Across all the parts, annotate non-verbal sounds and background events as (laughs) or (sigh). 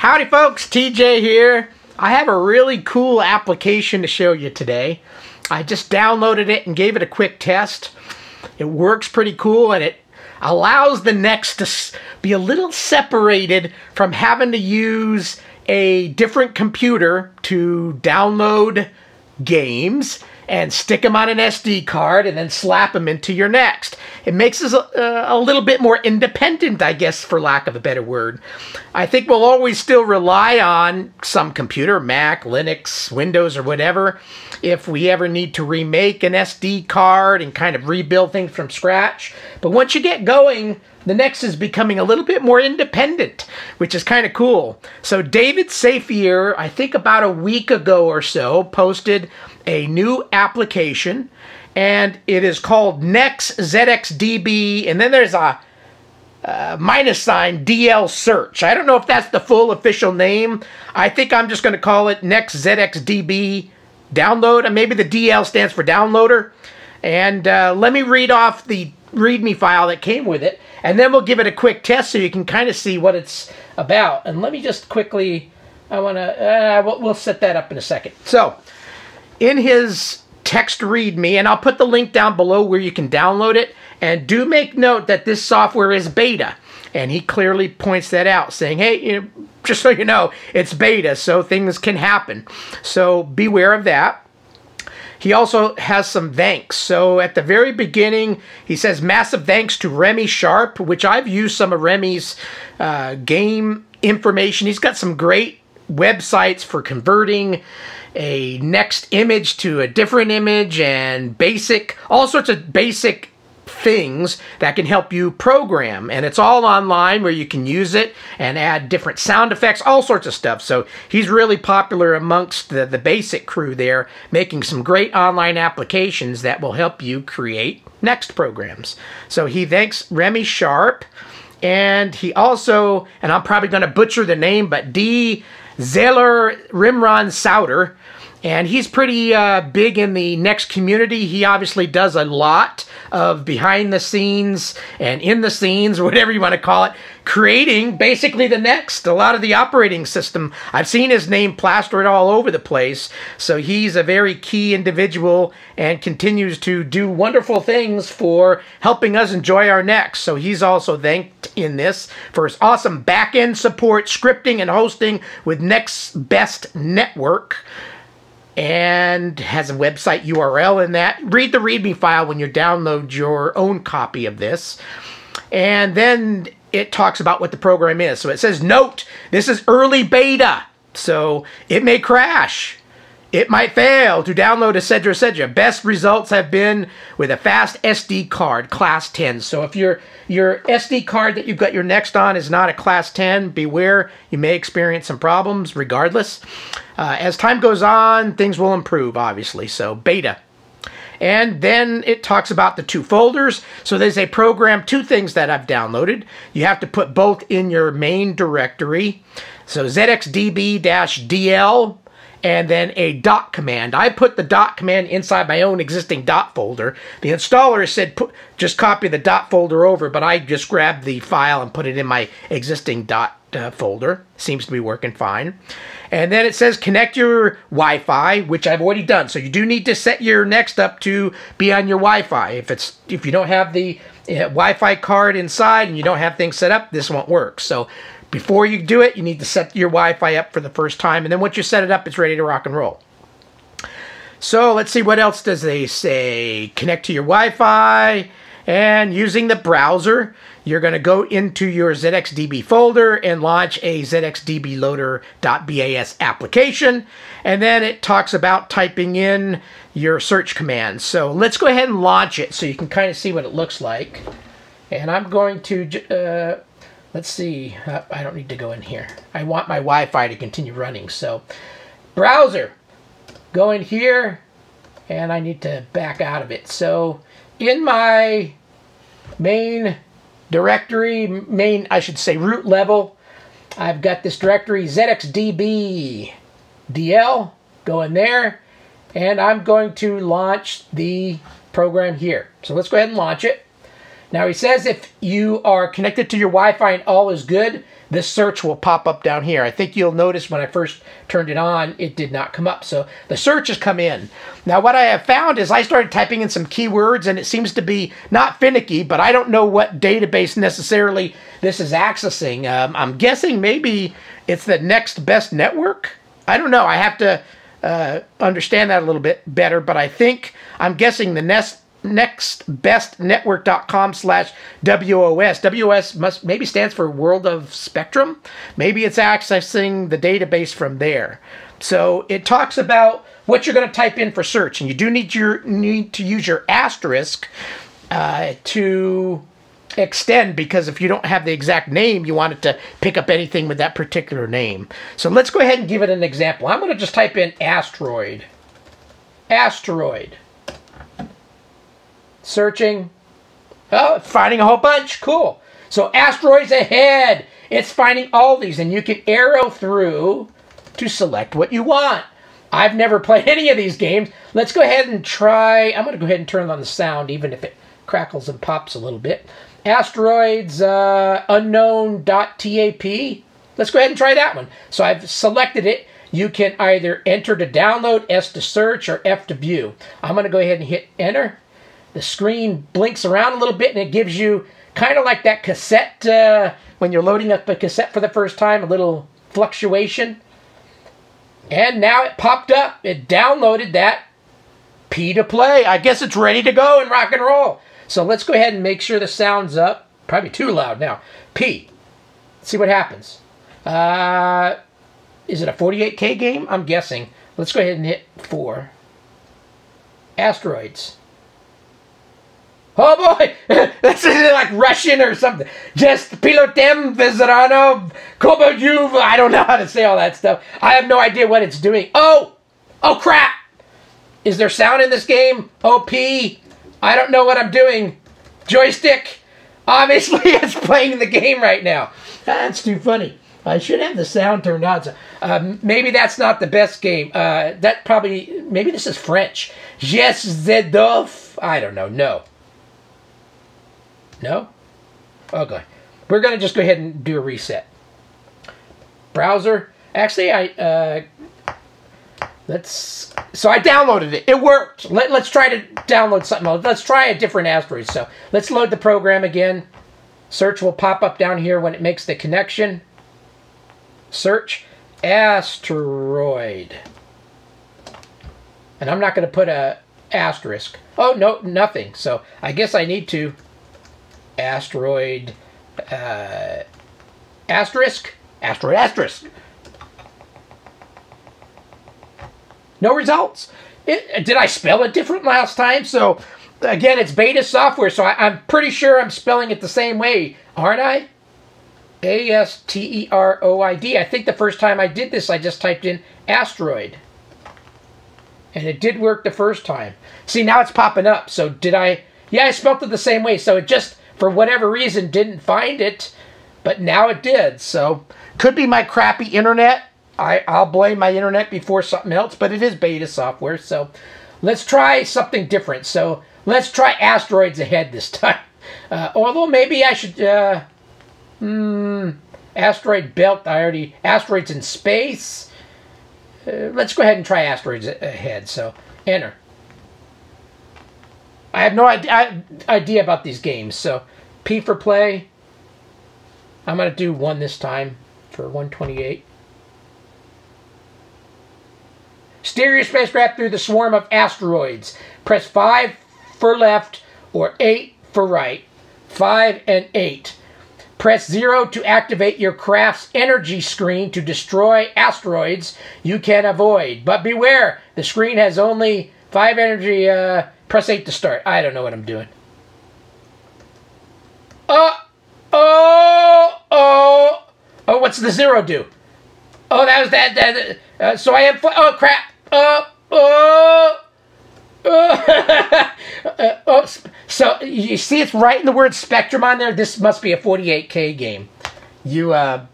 Howdy folks, TJ here. I have a really cool application to show you today. I just downloaded it and gave it a quick test. It works pretty cool and it allows the next to be a little separated from having to use a different computer to download games and stick them on an SD card and then slap them into your Next. It makes us a, a, little bit more independent, I guess, for lack of a better word. I think we'll always still rely on some computer, Mac, Linux, Windows, or whatever, if we ever need to remake an SD card and kind of rebuild things from scratch. But once you get going, the Next is becoming a little bit more independent, which is kind of cool. So David Saphier, I think about a week ago or so, posted a new application, and it is called Next ZXDB, and then there's a uh, minus sign DL search. I don't know if that's the full official name. I think I'm just going to call it Next ZXDB download, and maybe the DL stands for downloader. And uh, let me read off the README file that came with it, and then we'll give it a quick test so you can kind of see what it's about. And let me just quickly, I want to, uh, we'll set that up in a second. So, in his text read me, and I'll put the link down below where you can download it, and do make note that this software is beta. And he clearly points that out, saying, hey, you know, just so you know, it's beta, so things can happen. So beware of that. He also has some thanks. So at the very beginning, he says massive thanks to Remy Sharp, which I've used some of Remy's uh, game information. He's got some great websites for converting a next image to a different image and basic, all sorts of basic things that can help you program. And it's all online where you can use it and add different sound effects, all sorts of stuff. So he's really popular amongst the, the basic crew there, making some great online applications that will help you create next programs. So he thanks Remy Sharp. And he also, and I'm probably going to butcher the name, but D. Zeller Rimron Soutter. And he's pretty uh, big in the next community. He obviously does a lot of behind the scenes and in the scenes, (laughs) whatever you want to call it, creating basically the next, a lot of the operating system. I've seen his name plastered all over the place. So he's a very key individual and continues to do wonderful things for helping us enjoy our next. So he's also thanked in this for his awesome back end support, scripting, and hosting with Next Best Network and has a website URL in that. Read the README file when you download your own copy of this. And then it talks about what the program is. So it says, note, this is early beta, so it may crash. It might fail to download, etc., etc. Best results have been with a fast SD card, class 10. So if your your SD card that you've got your next on is not a class 10, beware. You may experience some problems regardless. Uh, as time goes on, things will improve, obviously. So beta. And then it talks about the two folders. So there's a program, two things that I've downloaded. You have to put both in your main directory. So ZXDB-DL and then a dot command. I put the dot command inside my own existing dot folder. The installer said put, just copy the dot folder over, but I just grabbed the file and put it in my existing dot uh, folder. Seems to be working fine. And then it says connect your Wi-Fi, which I've already done. So you do need to set your next up to be on your Wi-Fi. If it's if you don't have the uh, Wi-Fi card inside and you don't have things set up, this won't work. So before you do it, you need to set your Wi-Fi up for the first time, and then once you set it up, it's ready to rock and roll. So let's see what else does they say. Connect to your Wi-Fi, and using the browser, you're going to go into your ZXDB folder and launch a ZXDBloader.bas application. And then it talks about typing in your search command. So let's go ahead and launch it so you can kind of see what it looks like. And I'm going to uh, Let's see. Uh, I don't need to go in here. I want my Wi-Fi to continue running. So, browser. Go in here, and I need to back out of it. So, in my main directory, main, I should say root level, I've got this directory ZXDB DL. Go in there, and I'm going to launch the program here. So let's go ahead and launch it. Now he says if you are connected to your Wi-Fi and all is good, this search will pop up down here. I think you'll notice when I first turned it on, it did not come up. So the search has come in. Now what I have found is I started typing in some keywords and it seems to be not finicky, but I don't know what database necessarily this is accessing. Um, I'm guessing maybe it's the next best network. I don't know. I have to uh, understand that a little bit better, but I think I'm guessing the next nextbestnetwork.com slash WOS. WOS must maybe stands for World of Spectrum. Maybe it's accessing the database from there. So it talks about what you're going to type in for search, and you do need your need to use your asterisk uh, to extend because if you don't have the exact name, you want it to pick up anything with that particular name. So let's go ahead and give it an example. I'm going to just type in asteroid. Asteroid. Searching. Oh, finding a whole bunch. Cool. So asteroids ahead. It's finding all these, and you can arrow through to select what you want. I've never (laughs) played any of these games. Let's go ahead and try. I'm going to go ahead and turn on the sound, even if it crackles and pops a little bit. Asteroids uh, unknown.tap. Let's go ahead and try that one. So I've selected it. You can either enter to download, S to search, or F to view. I'm going to go ahead and hit enter. The screen blinks around a little bit and it gives you kind of like that cassette uh, when you're loading up a cassette for the first time, a little fluctuation. And now it popped up. It downloaded that P to play. I guess it's ready to go and rock and roll. So let's go ahead and make sure the sound's up. Probably too loud now. P. Let's see what happens. Uh, is it a 48K game? I'm guessing. Let's go ahead and hit 4. Asteroids. Oh boy, (laughs) this is like Russian or something. Just pilotem vezerano kobojuv. I don't know how to say all that stuff. I have no idea what it's doing. Oh, oh crap. Is there sound in this game? OP. I don't know what I'm doing. Joystick. Obviously, (laughs) it's playing the game right now. That's too funny. I should have the sound turned on. So, uh, maybe that's not the best game. Uh, that probably, maybe this is French. Yes, Zedov. I don't know. No. No? Okay. We're going to just go ahead and do a reset. Browser. Actually, I, uh, let's, so I downloaded it. It worked. Let, let's try to download something else. Let's try a different asteroid. So let's load the program again. Search will pop up down here when it makes the connection. Search asteroid. And I'm not going to put a asterisk. Oh, no, nothing. So I guess I need to asteroid uh, asterisk asteroid asterisk. No results. It, did I spell it different last time? So again, it's beta software, so I, am pretty sure I'm spelling it the same way, aren't I? A S T E R O I D. I think the first time I did this, I just typed in asteroid. And it did work the first time. See, now it's popping up. So did I? Yeah, I spelled it the same way. So it just for whatever reason, didn't find it, but now it did. So, could be my crappy internet. I, I'll blame my internet before something else, but it is beta software. So, let's try something different. So, let's try asteroids ahead this (laughs) time. Uh, although maybe I should. Uh, hmm, asteroid belt. I already asteroids in space. Uh, let's go ahead and try asteroids ahead. So, enter. I have no idea, idea about these games. So P for play. I'm going to do one this time for 128. Steer your spacecraft through the swarm of asteroids. Press 5 for left or 8 for right. 5 and 8. Press 0 to activate your craft's energy screen to destroy asteroids you can avoid. But beware, the screen has only 5 energy uh, Press 8 to start. I don't know what I'm doing. Oh! Oh! Oh! Oh, what's the zero do? Oh, that was that. that uh, so I am. Oh, crap. Oh! Oh! Oh. uh, oh! (laughs) So you see, it's right in the word spectrum on there. This must be a 48K game. You, uh,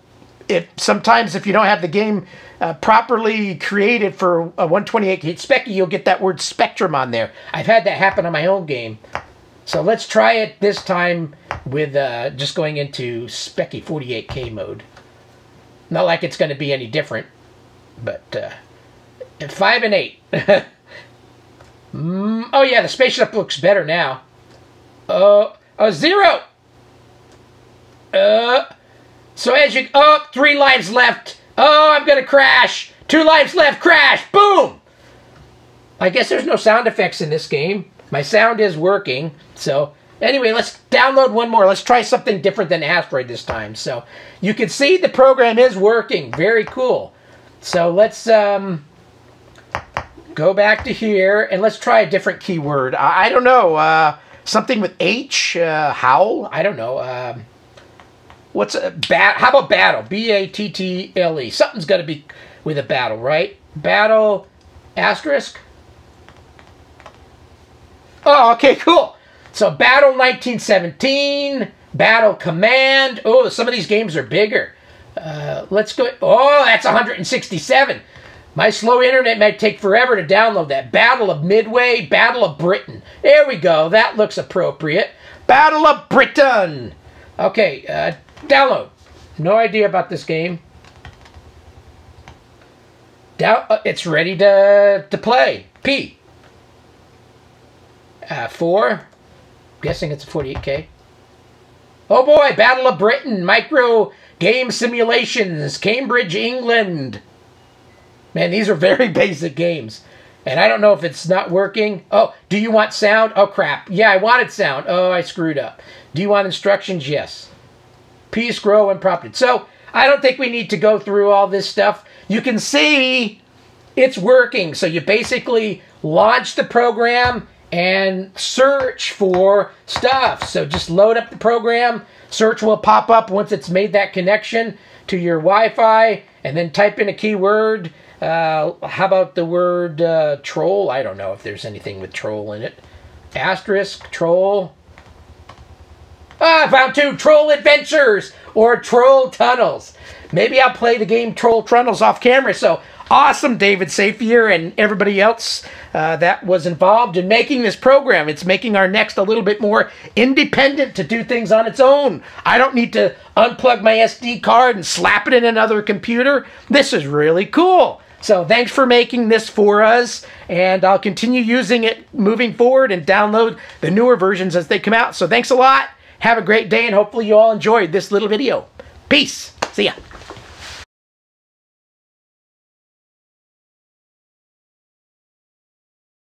it sometimes if you don't have the game uh, properly created for a 128 hit Speccy, you'll get that word spectrum on there. I've had that happen on my own game. So let's try it this time with uh, just going into Speccy 48K mode. Not like it's going to be any different, but uh, 5 and 8. (laughs) mm, oh yeah, the spaceship looks better now. Uh, zero! Uh, so as you, oh, three lives left. Oh, I'm going to crash. Two lives left, crash, boom! I guess there's no sound effects in this game. My sound is working. So anyway, let's download one more. Let's try something different than Asteroid this time. So you can see the program is working. Very cool. So let's um, go back to here and let's try a different keyword. I, I don't know. Uh, something with H, uh, howl. I don't know. Um, what's a bat? How about battle? B A T T L E. Something's got to be with a battle, right? Battle asterisk. Oh, okay, cool. So Battle 1917, Battle Command. Oh, some of these games are bigger. Uh, let's go. Oh, that's 167. My slow internet might take forever to download that. Battle of Midway, Battle of Britain. There we go. That looks appropriate. Battle of Britain. Okay, uh, download. No idea about this game. Down, uh, it's ready to, to play. P. Uh, four. Guessing it's a 48K. Oh boy, Battle of Britain, Micro Game Simulations, Cambridge, England. Man, these are very (laughs) basic games. And I don't know if it's not working. Oh, do you want sound? Oh, crap. Yeah, I wanted sound. Oh, I screwed up. Do you want instructions? Yes. Peace, grow, and prompted. So, I don't think we need to go through all this stuff. You can see it's working. So you basically launch the program and search for stuff. So just load up the program. Search will pop up once it's made that connection to your Wi-Fi, and then type in a keyword. Uh, how about the word uh, troll? I don't know if there's anything with troll in it. Asterisk, troll. Ah, I found two Troll Adventures or Troll Tunnels. Maybe I'll play the game Troll Tunnels off camera. So awesome, David Saphier and everybody else uh, that was involved in making this program. It's making our next a little bit more independent to do things on its own. I don't need to unplug my SD card and slap it in another computer. This is really cool. So thanks for making this for us, and I'll continue using it moving forward and download the newer versions as they come out. So thanks a lot. Have a great day, and hopefully you all enjoyed this little video. Peace. See ya.